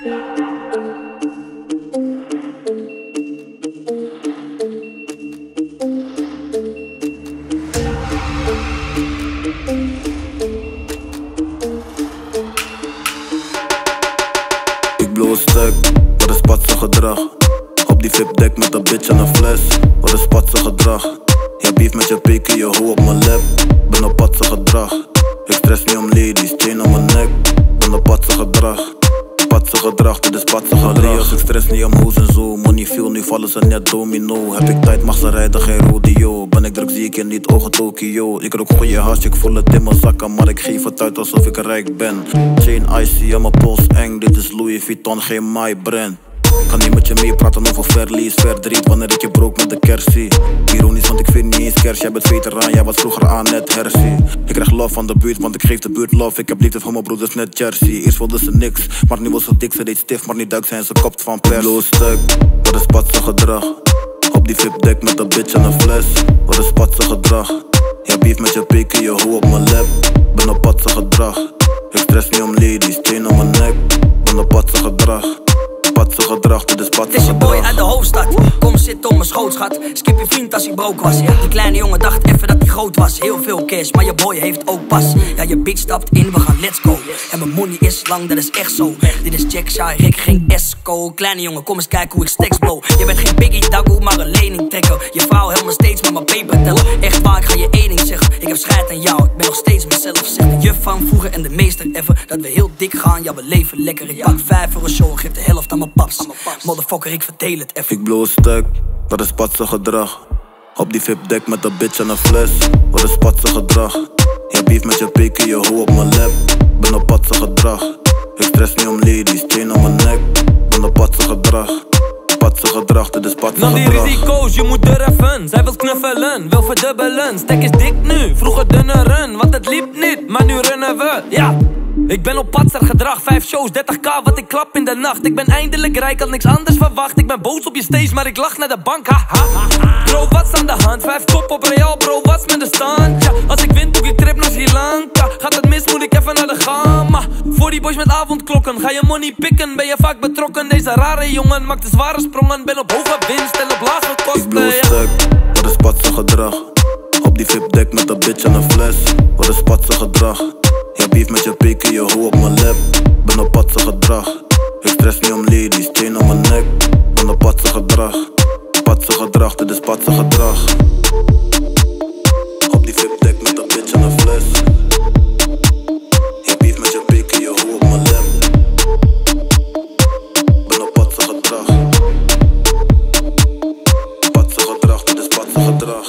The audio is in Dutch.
Ik blow een stuk, wat is spatse gedrag? Op die VIP deck met een bitch en een fles, wat is spatse gedrag? Je beef met je pik je hoe op mijn lip, ben op patse gedrag. Ik stress niet om ladies, chain om mijn nek, ben op patse gedrag. Patse gedrag, dit is patse gedrag. Ik stress niet om hoes en zo, money veel, nu vallen ze net domino. Heb ik tijd, mag ze rijden, geen rodeo. Ben ik druk, zie ik je niet, ogen Tokio. Ik rook goeie haast, ik voel het in mijn zakken, maar ik geef het uit alsof ik rijk ben. Chain icy aan mijn pols eng, dit is Louis Vuitton, geen my brand. Kan niet met je meepraten over verlies, verdriet wanneer ik je broek met de kersie. Ironisch, want ik vind niet eens kers, jij bent veteraan, jij was vroeger aan net hersie. Ik krijg love van de buurt, want ik geef de buurt love. Ik heb liefde voor mijn broeders net Jersey. Eerst wilden ze niks, maar nu was ze dik, ze deed stift, maar niet duik zijn ze kopt van pers. Blow stuk, wat is patse gedrag? Op die VIP deck met een bitch en een fles, wat is patse gedrag? Je beef met je pik je hoe op mijn lip, ben op patse gedrag. Ik stress niet om is Het is je boy uit de hoofdstad. Kom zitten op mijn schoot, schat. Skip je vriend als hij broke was. Die kleine jongen dacht even dat hij groot was. Heel veel cash, maar je boy heeft ook pas. Ja, je bitch stapt in, we gaan let's go. En mijn money is lang, dat is echt zo. Dit is Jack Shy, Rick, geen Esco. Kleine jongen, kom eens kijken hoe ik stacks blow. Je bent geen biggie dagoe, maar een lening trekker. Je vrouw de juf van vroeger en de meester ever. Dat we heel dik gaan, ja, we leven lekker. Ik pak vijf voor een show, geef de helft aan mijn paps. Motherfucker, ik verdeel het even. Ik blow een stuk, dat is patse gedrag. Op die VIP deck met een bitch en een fles, wat is patse gedrag? Je beef met je pik je hoe op mijn lip, ben op patse gedrag. Ik stress niet om ladies, chain om mijn nek, ben op patse gedrag. Is patse Nam die risico's, je moet durven. Zij wil knuffelen, wil verdubbelen. Stek is dik nu, vroeger dunne run, want het liep niet, maar nu runnen we. Ja, ik ben op patser gedrag, 5 shows, 30k, wat ik klap in de nacht. Ik ben eindelijk rijk, had niks anders verwacht. Ik ben boos op je stage, maar ik lach naar de bank. Ha, ha, ha. Bro, wat's aan de hand? Vijf kop op Real, bro, wat's met de stand? Ja, als ik win, doe ik trip naar Sri Lanka. Gaat het mis, moet ik even naar de gamma. Voor die boys met avondklokken, ga je money pikken, ben je vaak betrokken. Deze rare jongen maakt de zware sprongen, ben op hoge winst en op lage kosten. een Ja. stuk, wat is patse gedrag? Op die VIP deck met een bitch en een fles, wat is patse gedrag? Je beef met je pik je hoe op mijn lip, ben op patse gedrag. Ik stress niet om ladies, chain om mijn nek, ben op patse gedrag. Patse gedrag, dit is patse gedrag. Op die VIP deck met een bitch en een fles. Je beef met je pik je hoe op mijn lip, ben op patse gedrag. Patse gedrag, dit is patse gedrag.